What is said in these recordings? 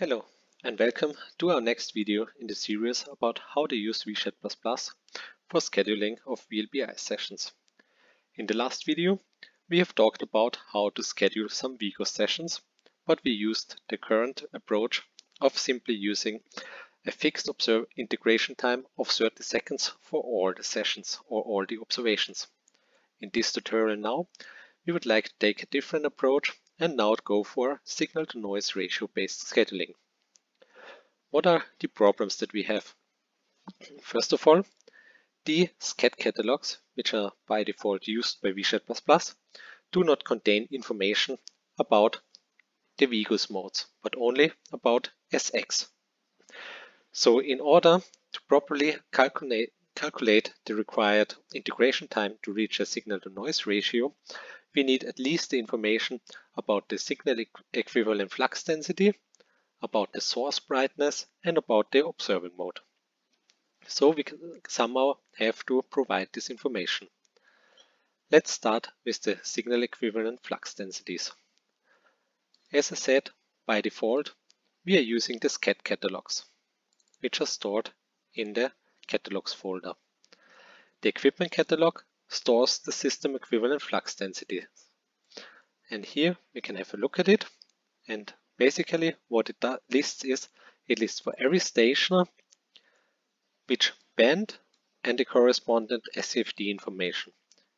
Hello and welcome to our next video in the series about how to use VieSched++ for scheduling of VLBI sessions. In the last video, we have talked about how to schedule some VGOS sessions, but we used the current approach of simply using a fixed observe integration time of 30 seconds for all the sessions or all the observations. In this tutorial now, we would like to take a different approach and now go for signal to noise ratio based scheduling. What are the problems that we have? First of all, the SKED catalogs, which are by default used by VieSched++, do not contain information about the VGOS modes, but only about SX. So in order to properly calculate, calculate the required integration time to reach a signal to noise ratio, we need at least the information about the signal equivalent flux density, about the source brightness, and about the observing mode. So we somehow have to provide this information. Let's start with the signal equivalent flux densities. As I said, by default, we are using the SKED catalogs, which are stored in the catalogs folder. The equipment catalog stores the system equivalent flux density. And here we can have a look at it. And basically what it lists is, it lists for every station which band and the correspondent SEFD information.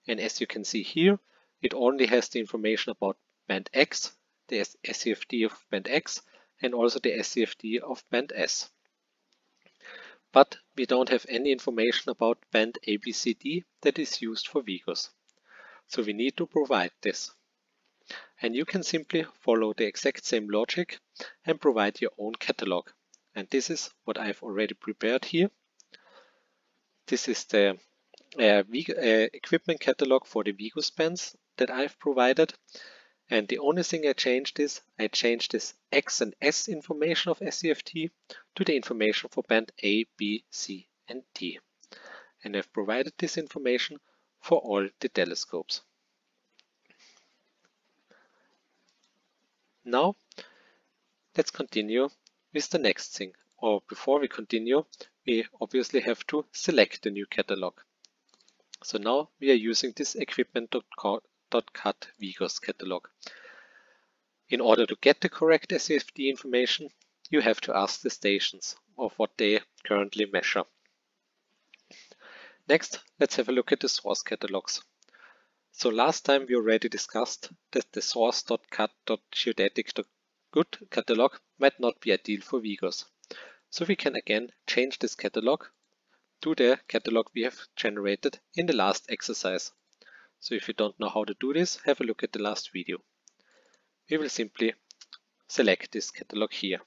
And as you can see here, it only has the information about band X, the SEFD of band X, and also the SEFD of band S but we don't have any information about band ABCD that is used for VGOS. So we need to provide this. And you can simply follow the exact same logic and provide your own catalog. And this is what I've already prepared here. This is the uh, uh, equipment catalog for the VGOS bands that I've provided. And the only thing I changed is I changed this X and S information of SEFD to the information for band A, B, C, and D. And I've provided this information for all the telescopes. Now, let's continue with the next thing. Or before we continue, we obviously have to select the new catalog. So now we are using this equipment.cat VGOS catalog. In order to get the correct SEFD information, you have to ask the stations of what they currently measure. Next, let's have a look at the source catalogs. So last time we already discussed that the source.cat.geodetic.good catalog might not be ideal for VGOS. So we can again change this catalog to the catalog we have generated in the last exercise. So if you don't know how to do this, have a look at the last video. We will simply select this catalog here.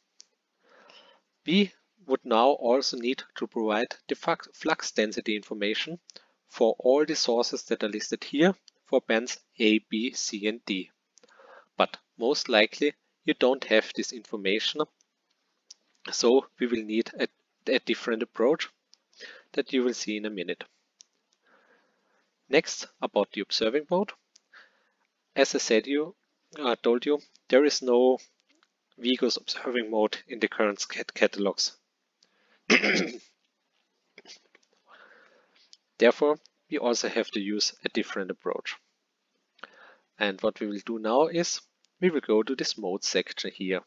We would now also need to provide the flux density information for all the sources that are listed here for bands A, B, C and D. But most likely you don't have this information, so we will need a, a different approach that you will see in a minute. Next, about the observing mode. As I said you, I told you, there is no VGOS observing mode in the current catalogs. Therefore, we also have to use a different approach. And what we will do now is, we will go to this mode section here.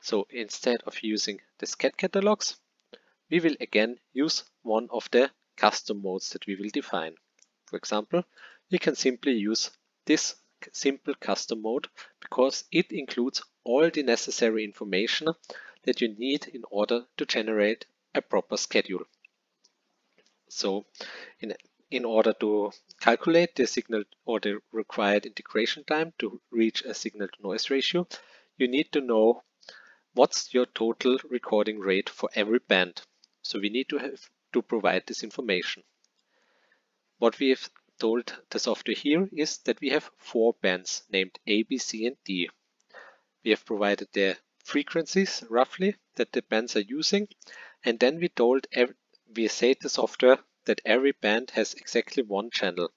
So instead of using the SKED catalogs, we will again use one of the custom modes that we will define. For example, we can simply use this simple custom mode because it includes all the necessary information that you need in order to generate a proper schedule. So in, in order to calculate the signal or the required integration time to reach a signal to noise ratio, you need to know what's your total recording rate for every band. So we need to have to provide this information. What we have told the software here is that we have four bands named A, B, C, and D. We have provided the frequencies roughly that the bands are using, and then we told we say the software that every band has exactly one channel,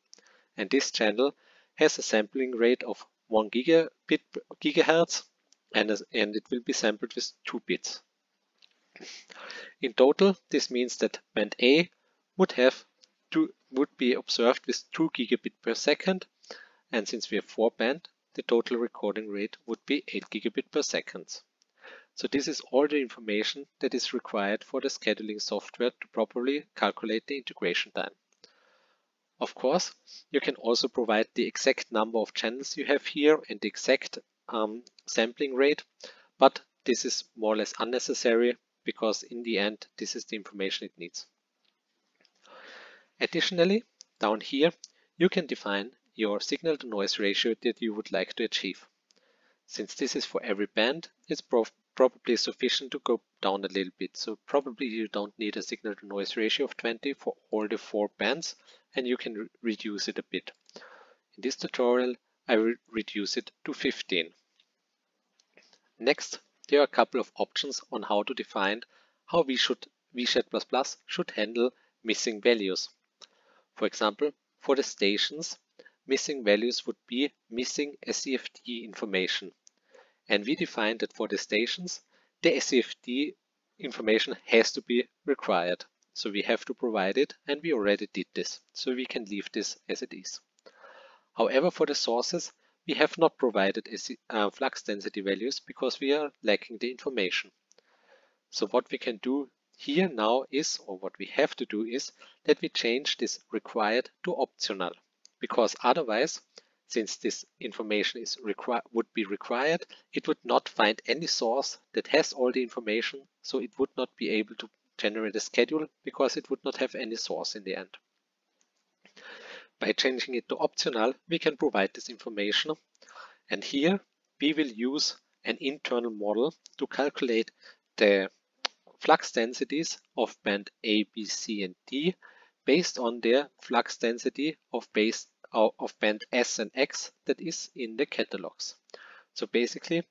and this channel has a sampling rate of 1 gigabit gigahertz and, and it will be sampled with 2 bits. In total, this means that band A would have two, would be observed with 2 gigabit per second and since we have 4 band, the total recording rate would be 8 gigabit per second. So this is all the information that is required for the scheduling software to properly calculate the integration time. Of course, you can also provide the exact number of channels you have here and the exact um, sampling rate, but this is more or less unnecessary because in the end, this is the information it needs. Additionally, down here, you can define your signal to noise ratio that you would like to achieve. Since this is for every band, it's probably sufficient to go down a little bit. So probably you don't need a signal to noise ratio of 20 for all the four bands and you can re reduce it a bit. In this tutorial, I will reduce it to 15. Next, there are a couple of options on how to define how we should VieSched++ Plus should handle missing values. For example, for the stations, missing values would be missing SEFD information. And we defined that for the stations, the SEFD information has to be required. So we have to provide it and we already did this. So we can leave this as it is. However, for the sources, we have not provided uh, flux density values because we are lacking the information. So what we can do here now is, or what we have to do is, that we change this required to optional. Because otherwise, since this information is would be required, it would not find any source that has all the information, so it would not be able to generate a schedule because it would not have any source in the end. By changing it to optional, we can provide this information. And here we will use an internal model to calculate the flux densities of band A, B, C, and D based on their flux density of base of band S and X that is in the catalogs. So basically,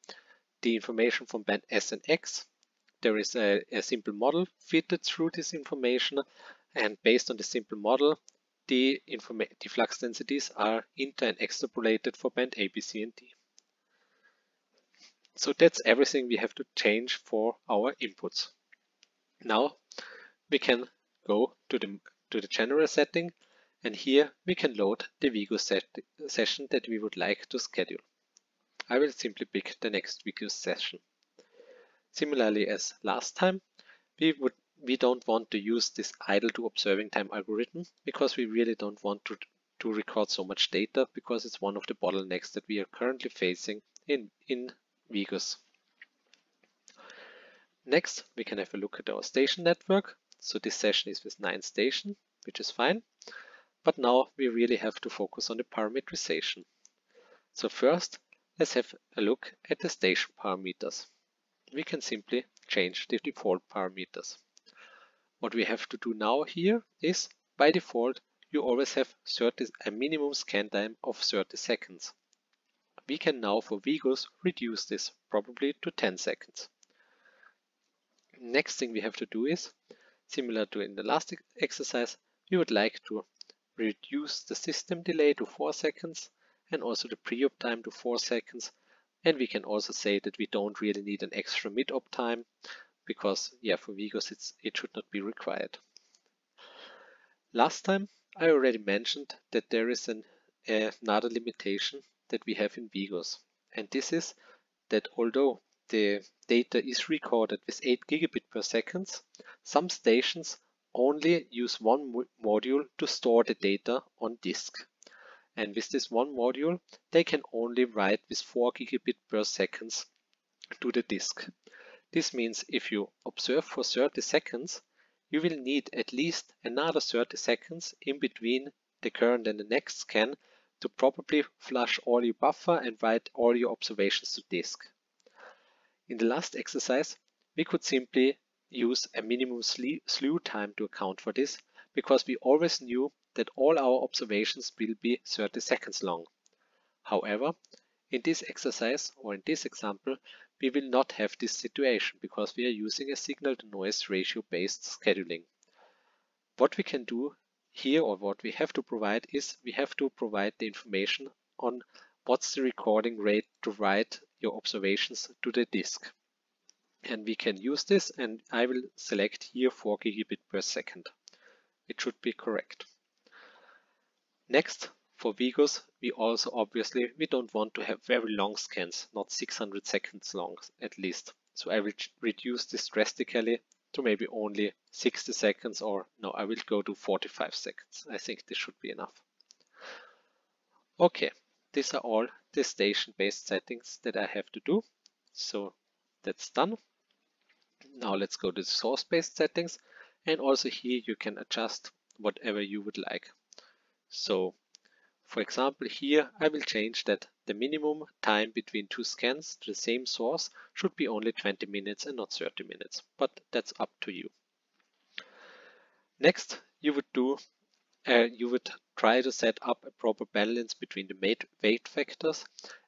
the information from band S and X, there is a, a simple model fitted through this information, and based on the simple model, the, the flux densities are inter and extrapolated for band A, B, C, and D. So that's everything we have to change for our inputs. Now we can go to the, to the general setting and here we can load the VGOS set session that we would like to schedule. I will simply pick the next VGOS session. Similarly as last time, we would we don't want to use this idle to observing time algorithm because we really don't want to, to record so much data because it's one of the bottlenecks that we are currently facing in, in VGOS. Next, we can have a look at our station network. So this session is with nine stations, which is fine. But now we really have to focus on the parameterization. So first, let's have a look at the station parameters. We can simply change the default parameters. What we have to do now here is, by default, you always have 30, a minimum scan time of 30 seconds. We can now for VGOS reduce this probably to 10 seconds. Next thing we have to do is, similar to in the last exercise, we would like to reduce the system delay to 4 seconds and also the pre-op time to 4 seconds. And we can also say that we don't really need an extra mid-op time because yeah, for VGOS it should not be required. Last time I already mentioned that there is an, uh, another limitation that we have in VGOS. And this is that although the data is recorded with 8 gigabit per second, some stations only use one module to store the data on disk. And with this one module, they can only write with 4 gigabit per second to the disk. This means if you observe for 30 seconds, you will need at least another 30 seconds in between the current and the next scan to properly flush all your buffer and write all your observations to disk. In the last exercise, we could simply use a minimum slew time to account for this because we always knew that all our observations will be 30 seconds long. However, in this exercise or in this example, we will not have this situation because we are using a signal to noise ratio based scheduling. What we can do here or what we have to provide is we have to provide the information on what's the recording rate to write your observations to the disk. And we can use this and I will select here 4 gigabit per second. It should be correct. Next, for VGOS, we also obviously, we don't want to have very long scans, not 600 seconds long at least. So I will reduce this drastically to maybe only 60 seconds or no, I will go to 45 seconds. I think this should be enough. Okay, these are all the station-based settings that I have to do. So that's done. Now let's go to the source-based settings. And also here you can adjust whatever you would like. So for example, here I will change that the minimum time between two scans to the same source should be only 20 minutes and not 30 minutes, but that's up to you. Next, you would do uh, you would try to set up a proper balance between the weight factors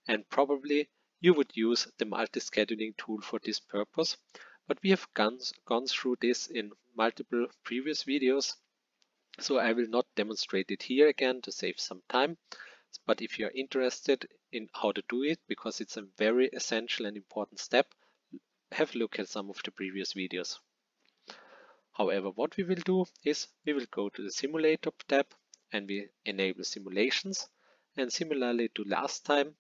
and probably you would use the multi-scheduling tool for this purpose. But we have gone, gone through this in multiple previous videos so I will not demonstrate it here again to save some time. But if you're interested in how to do it, because it's a very essential and important step, have a look at some of the previous videos. However, what we will do is we will go to the simulator tab and we enable simulations. And similarly to last time,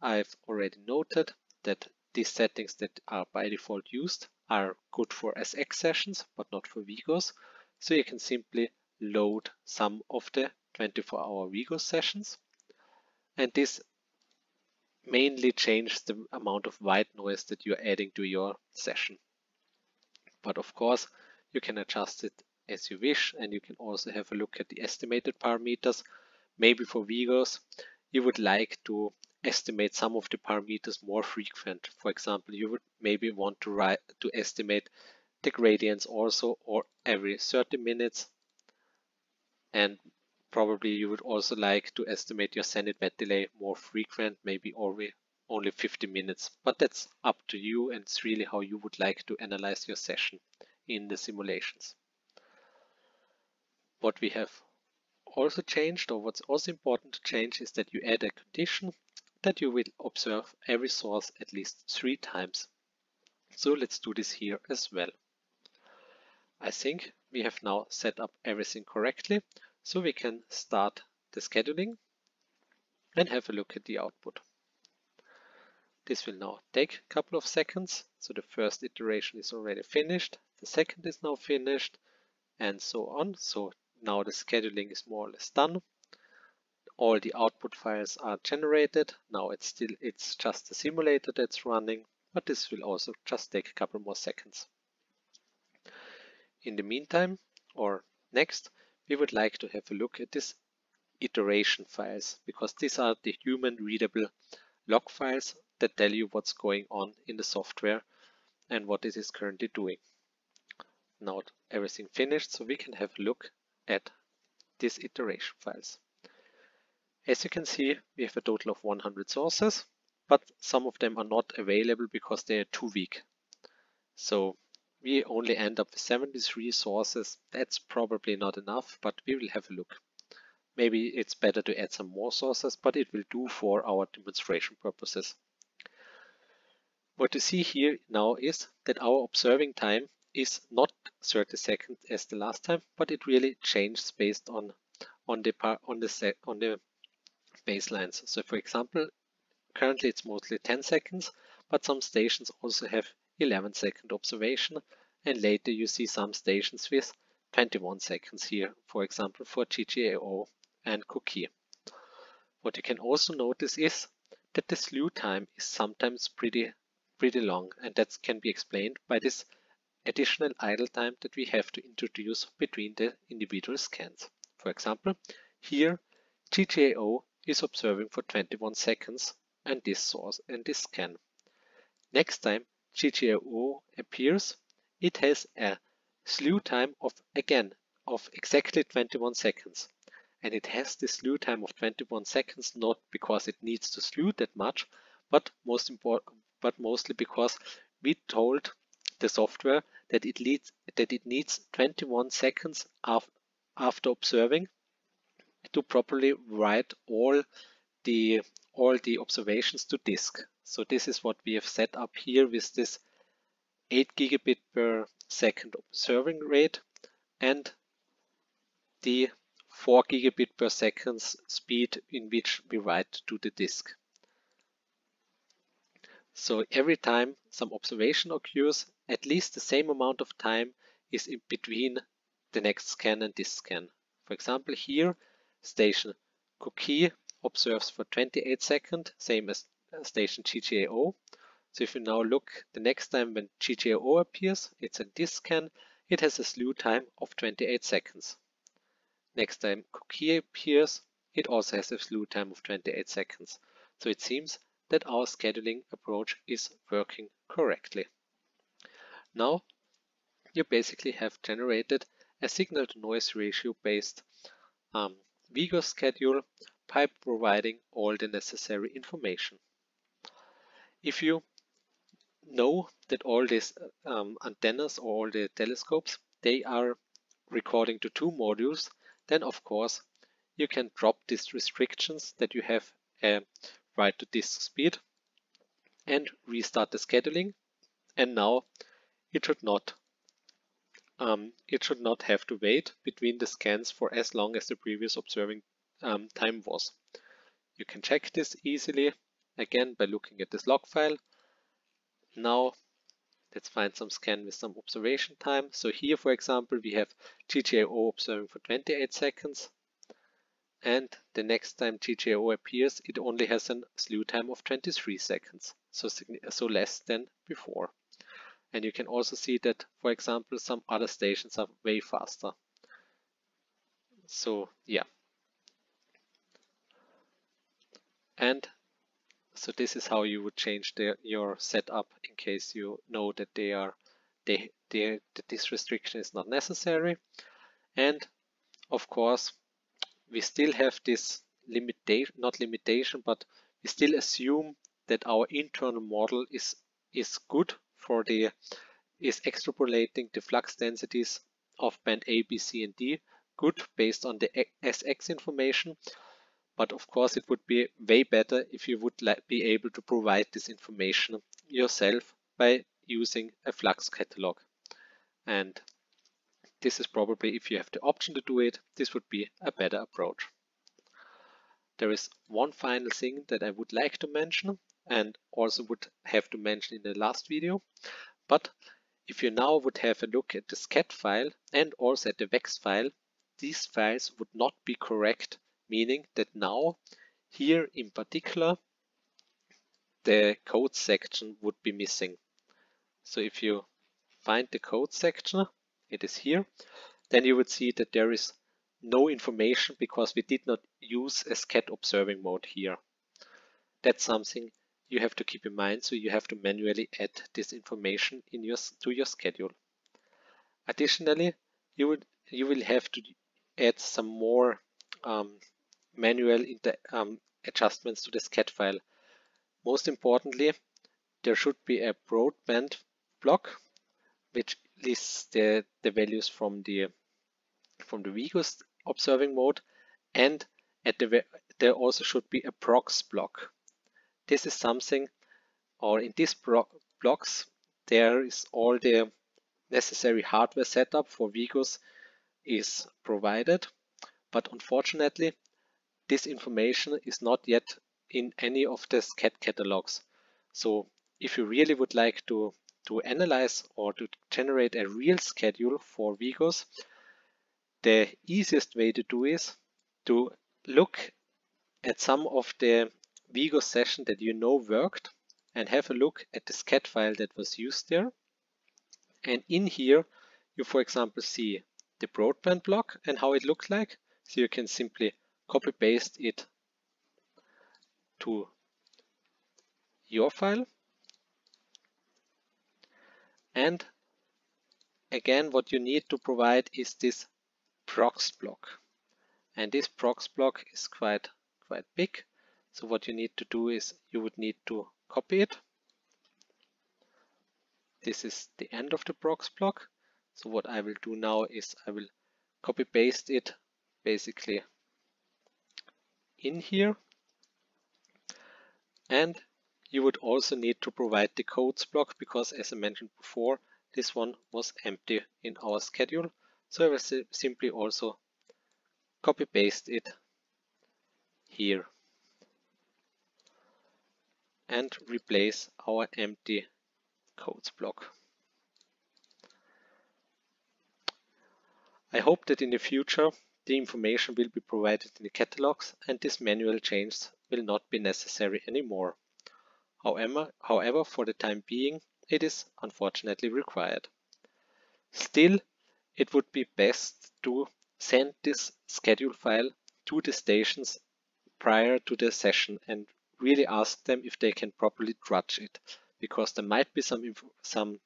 I've already noted that these settings that are by default used are good for SX sessions, but not for VGOS. So you can simply load some of the 24-hour VGOS sessions. And this mainly changes the amount of white noise that you're adding to your session. But of course, you can adjust it as you wish and you can also have a look at the estimated parameters. Maybe for VGOS, you would like to estimate some of the parameters more frequent. For example, you would maybe want to write to estimate the gradients also or every 30 minutes and probably you would also like to estimate your zenith wet delay more frequent, maybe only only 50 minutes, but that's up to you and it's really how you would like to analyze your session in the simulations. What we have also changed or what's also important to change is that you add a condition that you will observe every source at least three times. So let's do this here as well. I think we have now set up everything correctly, so we can start the scheduling and have a look at the output. This will now take a couple of seconds. So the first iteration is already finished, the second is now finished, and so on. So now the scheduling is more or less done. All the output files are generated. Now it's still it's just the simulator that's running, but this will also just take a couple more seconds. In the meantime, or next, we would like to have a look at this iteration files because these are the human readable log files that tell you what's going on in the software and what it is currently doing. Now everything finished so we can have a look at these iteration files. As you can see we have a total of 100 sources but some of them are not available because they are too weak. So we only end up with 73 sources. That's probably not enough, but we will have a look. Maybe it's better to add some more sources, but it will do for our demonstration purposes. What you see here now is that our observing time is not 30 seconds as the last time, but it really changes based on on the on the on the baselines. So for example, currently it's mostly 10 seconds, but some stations also have 11 second observation and later you see some stations with 21 seconds here, for example for GGAO and Kokee. What you can also notice is that the slew time is sometimes pretty pretty long and that can be explained by this additional idle time that we have to introduce between the individual scans. For example, here GGAO is observing for 21 seconds and this source and this scan. Next time GGAO appears, it has a slew time of, again, of exactly 21 seconds. And it has this slew time of 21 seconds, not because it needs to slew that much, but most important, but mostly because we told the software that it leads that it needs 21 seconds af after observing to properly write all the all the observations to disk. So this is what we have set up here with this 8 gigabit per second observing rate and the 4 gigabit per second speed in which we write to the disk. So every time some observation occurs, at least the same amount of time is in between the next scan and this scan. For example, here station Kokee observes for 28 seconds, same as station GGAO. So if you now look the next time when GGAO appears, it's a disk scan, it has a slew time of 28 seconds. Next time Kokee appears, it also has a slew time of 28 seconds. So it seems that our scheduling approach is working correctly. Now you basically have generated a signal to noise ratio based um, VGOS schedule by providing all the necessary information. If you know that all these um, antennas or all the telescopes, they are recording to two modules, then of course you can drop these restrictions that you have a write to disk speed and restart the scheduling. And now it should not um, it should not have to wait between the scans for as long as the previous observing um, time was. You can check this easily again by looking at this log file. Now let's find some scan with some observation time. So here for example we have GGAO observing for 28 seconds and the next time GGAO appears it only has a slew time of 23 seconds, so, so less than before. And you can also see that, for example, some other stations are way faster. So yeah. And so this is how you would change the, your setup in case you know that they are they, they, that this restriction is not necessary. And of course, we still have this limitation, not limitation, but we still assume that our internal model is, is good for the, is extrapolating the flux densities of band A, B, C, and D good based on the SX information. But of course, it would be way better if you would be able to provide this information yourself by using a flux catalog. And this is probably, if you have the option to do it, this would be a better approach. There is one final thing that I would like to mention and also would have to mention in the last video. But if you now would have a look at the SKED file and also at the VEX file, these files would not be correct, meaning that now here in particular, the code section would be missing. So if you find the code section it is here, then you would see that there is no information because we did not use a SKED observing mode here. That's something you have to keep in mind, so you have to manually add this information in your, to your schedule. Additionally, you will, you will have to add some more um, manual um, adjustments to the SKED file. Most importantly, there should be a broadband block which lists the, the values from the from the VGOS observing mode and at the there also should be a PROCS block. This is something or in these blocks there is all the necessary hardware setup for VGOS is provided but unfortunately this information is not yet in any of the SKED catalogs. So if you really would like to to analyze or to generate a real schedule for VGOS, the easiest way to do is to look at some of the VGOS session that you know worked and have a look at the SKED file that was used there. And in here, you for example see the broadband block and how it looked like. So you can simply copy paste it to your file and again, what you need to provide is this PROCS block. And this PROCS block is quite, quite big. So what you need to do is you would need to copy it. This is the end of the PROCS block. So what I will do now is I will copy paste it basically in here. And you would also need to provide the codes block because as I mentioned before, this one was empty in our schedule. So I will simply also copy paste it here and replace our empty codes block. I hope that in the future the information will be provided in the catalogs and this manual change will not be necessary anymore. However, however, for the time being, it is unfortunately required. Still, it would be best to send this schedule file to the stations prior to the session and really ask them if they can properly drudg it because there might be some some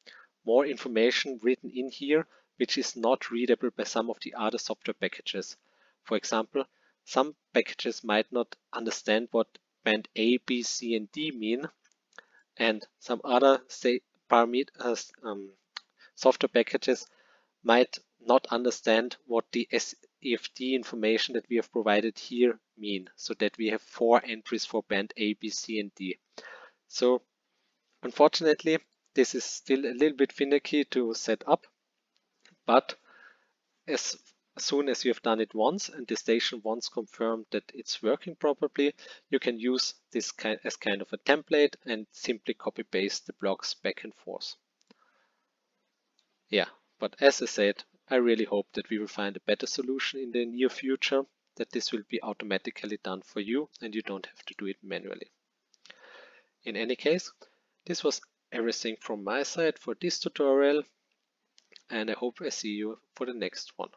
more information written in here which is not readable by some of the other software packages. For example, some packages might not understand what band A, B, C, and D mean, and some other say parameters, um, software packages might not understand what the SEFD information that we have provided here mean, so that we have four entries for band A, B, C, and D. So unfortunately, this is still a little bit finicky to set up, but as soon as you have done it once and the station once confirmed that it's working properly, you can use this kind as kind of a template and simply copy paste the blocks back and forth. Yeah, but as I said, I really hope that we will find a better solution in the near future, that this will be automatically done for you and you don't have to do it manually. In any case, this was everything from my side for this tutorial and I hope I see you for the next one.